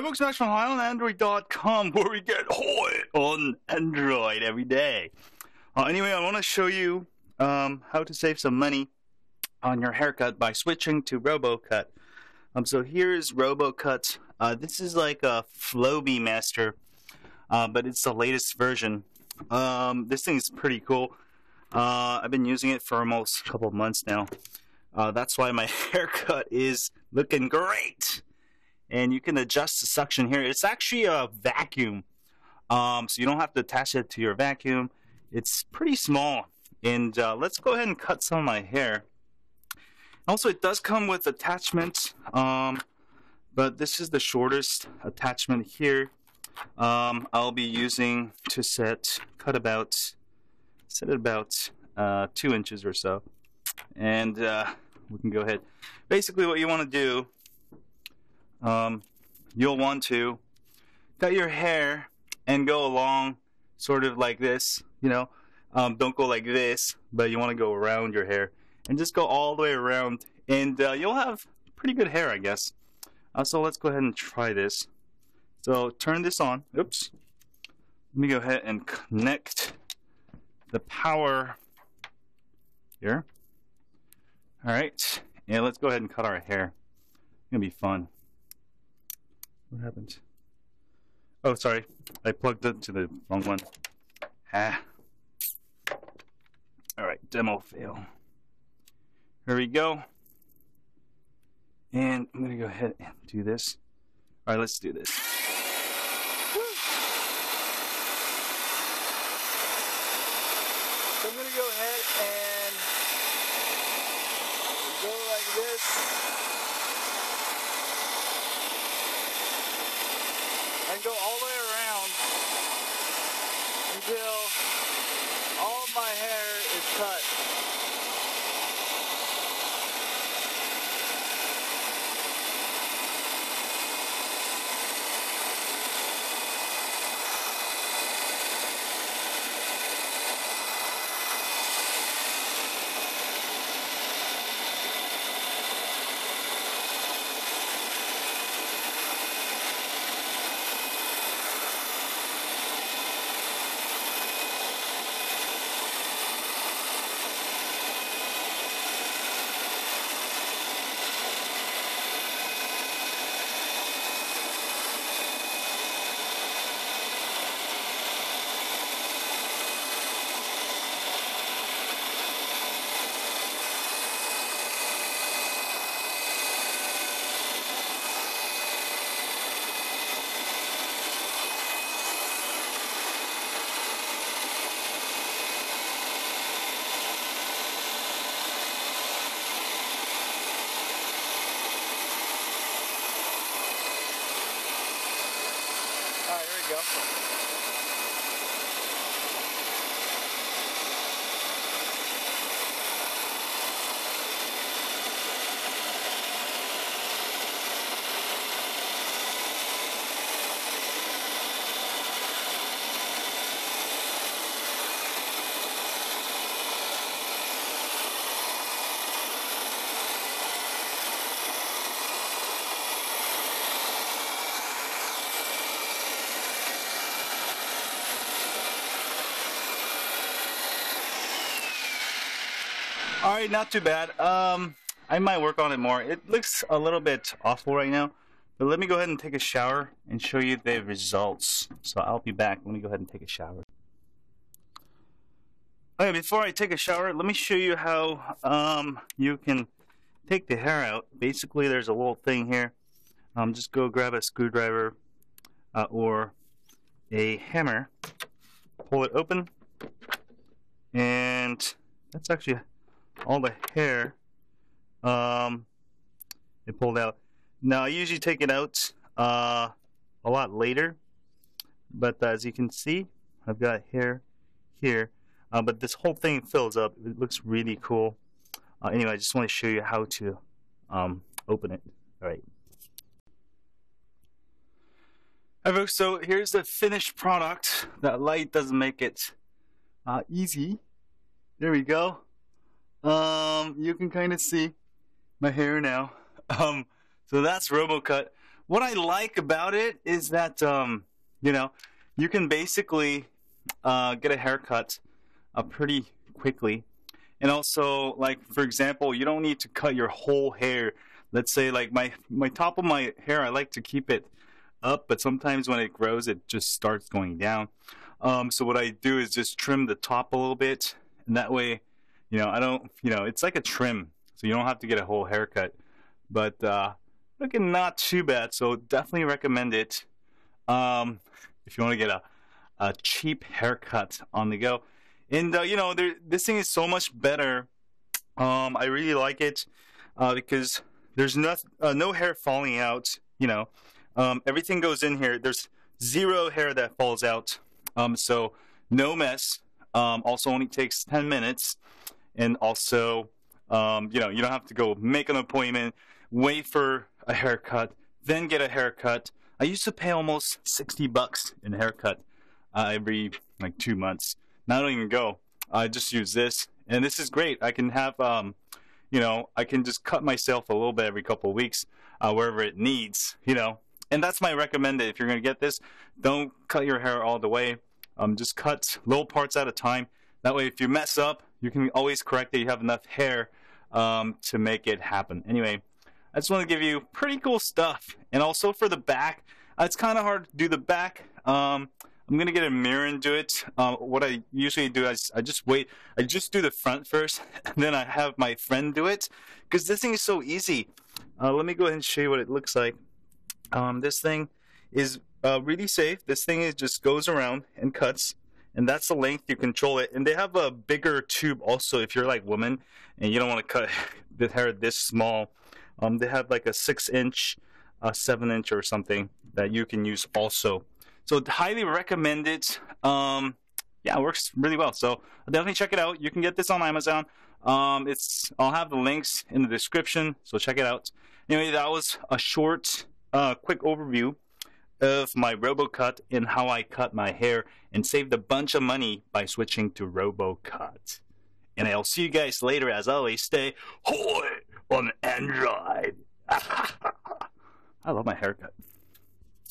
Hi folks, Max from HighOnAndroid.com where we get hot on Android every day. Uh, anyway, I want to show you um, how to save some money on your haircut by switching to RoboCut. Um, so here's RoboCut. Uh, this is like a Flowbee Master, uh, but it's the latest version. Um, this thing is pretty cool. Uh, I've been using it for almost a couple months now. Uh, that's why my haircut is looking great and you can adjust the suction here. It's actually a vacuum, um, so you don't have to attach it to your vacuum. It's pretty small, and uh, let's go ahead and cut some of my hair. Also, it does come with attachments, um, but this is the shortest attachment here. Um, I'll be using to set cut about set it about uh, two inches or so, and uh, we can go ahead. Basically, what you want to do um, you'll want to cut your hair and go along sort of like this, you know. Um, don't go like this, but you want to go around your hair and just go all the way around, and uh, you'll have pretty good hair, I guess. Uh, so let's go ahead and try this. So turn this on. Oops. Let me go ahead and connect the power here. All right, and let's go ahead and cut our hair. It's gonna be fun. What happened? Oh, sorry. I plugged it to the wrong one. Ah. Alright, demo fail. Here we go. And I'm going to go ahead and do this. Alright, let's do this. So I'm going to go ahead and go like this. Go all the way around until go. All right, not too bad. Um, I might work on it more. It looks a little bit awful right now, but let me go ahead and take a shower and show you the results. So I'll be back. Let me go ahead and take a shower. Okay, before I take a shower, let me show you how um, you can take the hair out. Basically, there's a little thing here. Um, just go grab a screwdriver uh, or a hammer, pull it open, and that's actually all the hair um, it pulled out. Now I usually take it out uh, a lot later, but as you can see, I've got hair here. Uh, but this whole thing fills up. It looks really cool. Uh, anyway, I just want to show you how to um, open it. All right. Hi folks, so here's the finished product. That light doesn't make it uh, easy. There we go. Um, you can kind of see my hair now. Um, so that's RoboCut. what I like about it is that um, you know you can basically uh, get a haircut uh, pretty quickly, and also like for example, you don't need to cut your whole hair. Let's say like my my top of my hair, I like to keep it up, but sometimes when it grows, it just starts going down. Um, so what I do is just trim the top a little bit, and that way, you know, I don't, you know, it's like a trim, so you don't have to get a whole haircut. But uh, looking not too bad, so definitely recommend it. Um, if you want to get a, a cheap haircut on the go, and uh, you know, there, this thing is so much better. Um, I really like it uh, because there's no uh, no hair falling out. You know, um, everything goes in here. There's zero hair that falls out. Um, so no mess. Um, also only takes 10 minutes. And also, um, you know, you don't have to go make an appointment, wait for a haircut, then get a haircut. I used to pay almost 60 bucks in haircut uh, every like two months. Now I don't even go. I just use this, and this is great. I can have, um, you know, I can just cut myself a little bit every couple of weeks uh, wherever it needs, you know, and that's my recommended. If you're going to get this, don't cut your hair all the way. Um, just cut little parts at a time. That way, if you mess up, you can always correct it. You have enough hair um, to make it happen. Anyway, I just want to give you pretty cool stuff. And also for the back, uh, it's kind of hard to do the back. Um, I'm gonna get a mirror and do it. Um, what I usually do is I just wait. I just do the front first, and then I have my friend do it because this thing is so easy. Uh, let me go ahead and show you what it looks like. Um, this thing is uh, really safe. This thing is just goes around and cuts, and that's the length you control it. And they have a bigger tube also if you're like woman and you don't want to cut the hair this small. Um, they have like a six inch, a seven inch or something that you can use also. So highly recommend it. Um, yeah, it works really well. So definitely check it out. You can get this on Amazon. Um, it's I'll have the links in the description, so check it out. Anyway, that was a short uh, quick overview of my RoboCut and how I cut my hair and saved a bunch of money by switching to RoboCut. And I'll see you guys later. As always, stay high on Android. I love my haircut.